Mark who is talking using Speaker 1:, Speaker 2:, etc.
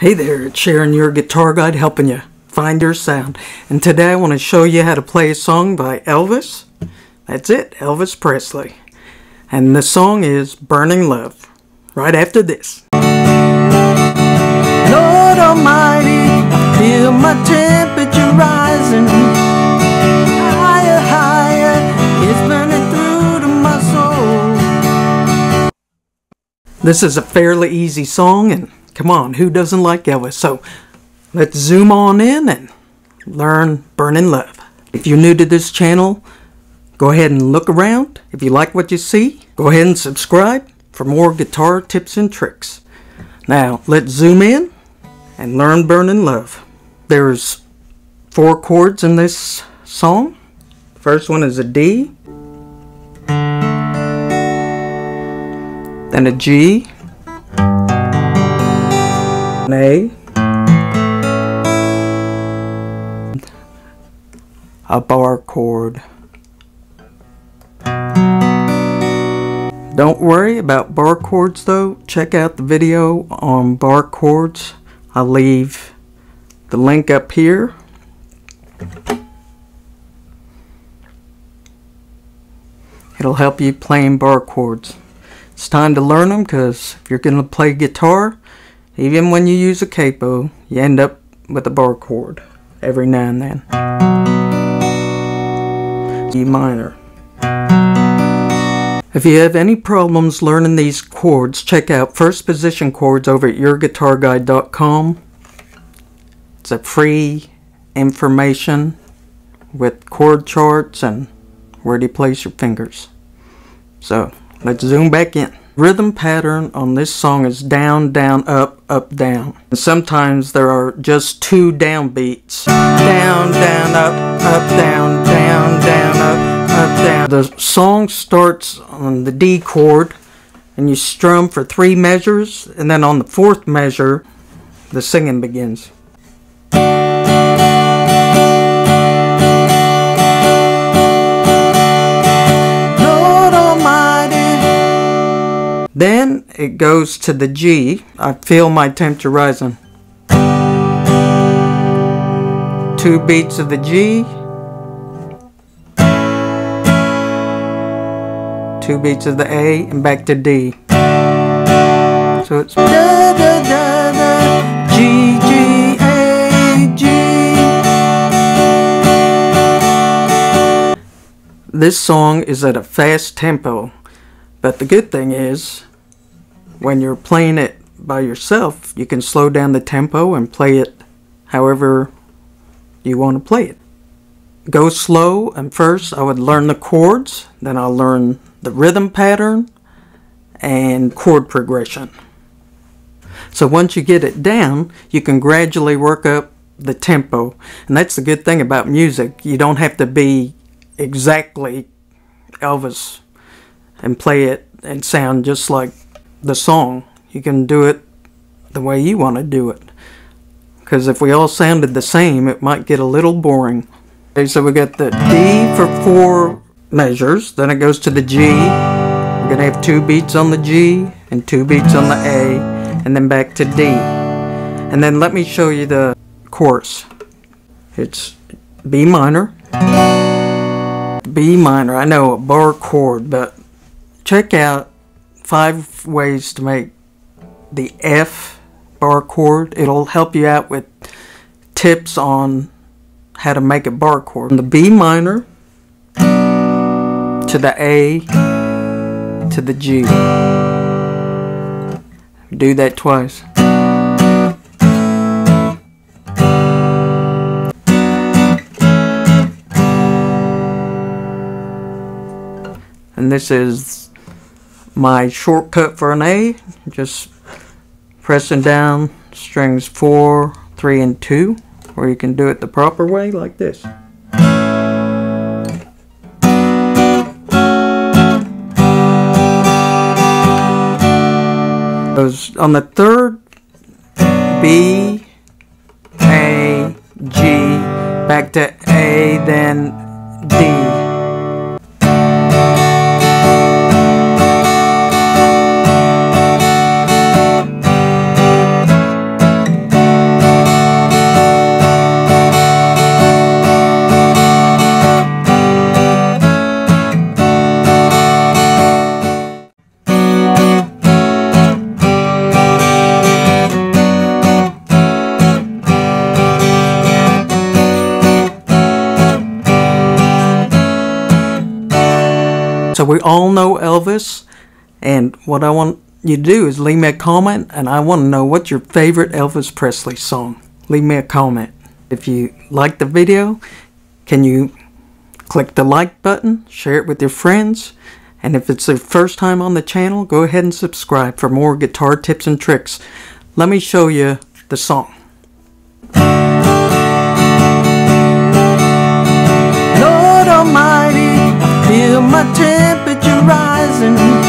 Speaker 1: Hey there, it's Sharon, your guitar guide, helping you find your sound. And today I want to show you how to play a song by Elvis. That's it, Elvis Presley. And the song is Burning Love, right after this. Lord Almighty, I feel my temperature rising. Higher, higher, it's burning through to my soul. This is a fairly easy song and Come on, who doesn't like Elvis? So let's zoom on in and learn Burning Love. If you're new to this channel, go ahead and look around. If you like what you see, go ahead and subscribe for more guitar tips and tricks. Now, let's zoom in and learn Burning Love. There's four chords in this song. First one is a D, then a G, an A, a bar chord. Don't worry about bar chords though. Check out the video on bar chords. I'll leave the link up here. It'll help you playing bar chords. It's time to learn them because if you're going to play guitar, even when you use a capo, you end up with a bar chord every now and then. E minor. If you have any problems learning these chords, check out First Position Chords over at yourguitarguide.com. It's a free information with chord charts and where to place your fingers. So, let's zoom back in rhythm pattern on this song is down, down, up, up, down. And sometimes there are just two down beats. Down, down, up, up, down, down, down, up, up, down. The song starts on the D chord and you strum for three measures and then on the fourth measure the singing begins. It goes to the G. I feel my temperature rising. Two beats of the G. Two beats of the A and back to D. So it's da da da da G G A G. This song is at a fast tempo, but the good thing is when you're playing it by yourself, you can slow down the tempo and play it however you want to play it. Go slow, and first I would learn the chords, then I'll learn the rhythm pattern and chord progression. So once you get it down, you can gradually work up the tempo. And that's the good thing about music. You don't have to be exactly Elvis and play it and sound just like the song. You can do it the way you want to do it. Because if we all sounded the same, it might get a little boring. Okay, so we got the D for four measures, then it goes to the G. We're going to have two beats on the G and two beats on the A, and then back to D. And then let me show you the chorus. It's B minor, B minor. I know a bar chord, but check out five ways to make the F bar chord. It'll help you out with tips on how to make a bar chord. From the B minor to the A to the G. Do that twice. And this is my shortcut for an A, just pressing down strings 4, 3, and 2, or you can do it the proper way like this. Goes on the third B, A, G, back to A, then D. we all know Elvis. And what I want you to do is leave me a comment, and I want to know what's your favorite Elvis Presley song. Leave me a comment. If you like the video, can you click the like button, share it with your friends, and if it's their first time on the channel, go ahead and subscribe for more guitar tips and tricks. Let me show you the song. Lord Almighty, temperature rising.